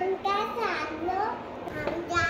उनका साथ लो हम जा